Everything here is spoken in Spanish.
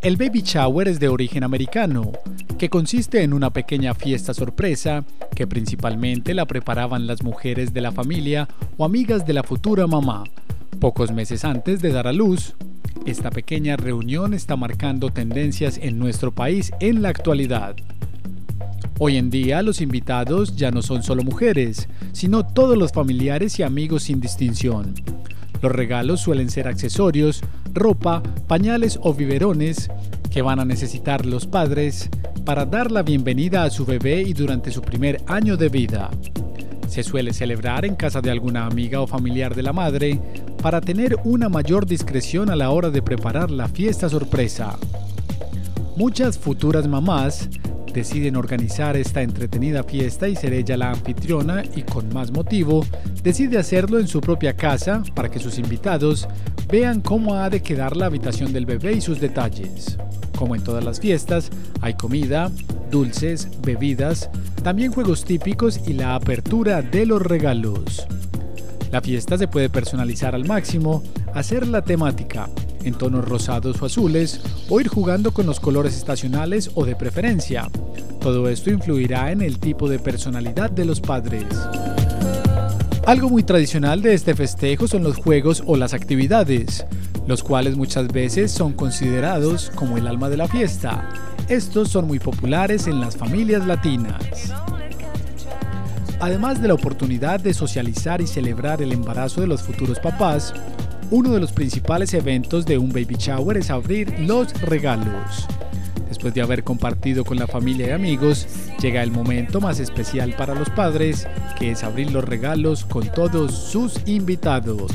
El baby shower es de origen americano, que consiste en una pequeña fiesta sorpresa que principalmente la preparaban las mujeres de la familia o amigas de la futura mamá. Pocos meses antes de dar a luz, esta pequeña reunión está marcando tendencias en nuestro país en la actualidad. Hoy en día los invitados ya no son solo mujeres, sino todos los familiares y amigos sin distinción. Los regalos suelen ser accesorios, ropa, pañales o biberones que van a necesitar los padres para dar la bienvenida a su bebé y durante su primer año de vida. Se suele celebrar en casa de alguna amiga o familiar de la madre para tener una mayor discreción a la hora de preparar la fiesta sorpresa. Muchas futuras mamás deciden organizar esta entretenida fiesta y ser ella la anfitriona y con más motivo decide hacerlo en su propia casa para que sus invitados vean cómo ha de quedar la habitación del bebé y sus detalles. Como en todas las fiestas, hay comida, dulces, bebidas, también juegos típicos y la apertura de los regalos. La fiesta se puede personalizar al máximo, hacer la temática, en tonos rosados o azules o ir jugando con los colores estacionales o de preferencia. Todo esto influirá en el tipo de personalidad de los padres. Algo muy tradicional de este festejo son los juegos o las actividades, los cuales muchas veces son considerados como el alma de la fiesta. Estos son muy populares en las familias latinas. Además de la oportunidad de socializar y celebrar el embarazo de los futuros papás, uno de los principales eventos de un baby shower es abrir los regalos. Después de haber compartido con la familia y amigos, llega el momento más especial para los padres, que es abrir los regalos con todos sus invitados.